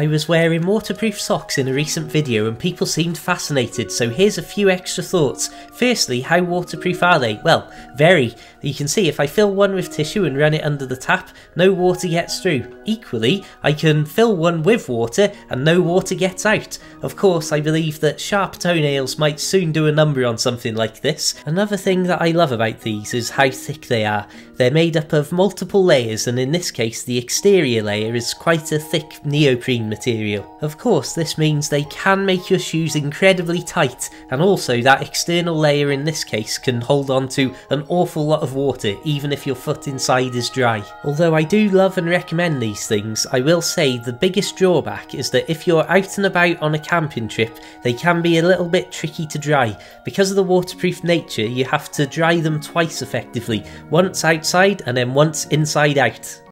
I was wearing waterproof socks in a recent video and people seemed fascinated, so here's a few extra thoughts. Firstly, how waterproof are they? Well, very. You can see if I fill one with tissue and run it under the tap, no water gets through. Equally, I can fill one with water and no water gets out. Of course, I believe that sharp toenails might soon do a number on something like this. Another thing that I love about these is how thick they are. They're made up of multiple layers and in this case the exterior layer is quite a thick neoprene material. Of course this means they can make your shoes incredibly tight and also that external layer in this case can hold on to an awful lot of water even if your foot inside is dry. Although I do love and recommend these things, I will say the biggest drawback is that if you're out and about on a camping trip they can be a little bit tricky to dry. Because of the waterproof nature you have to dry them twice effectively, once outside and then once inside out.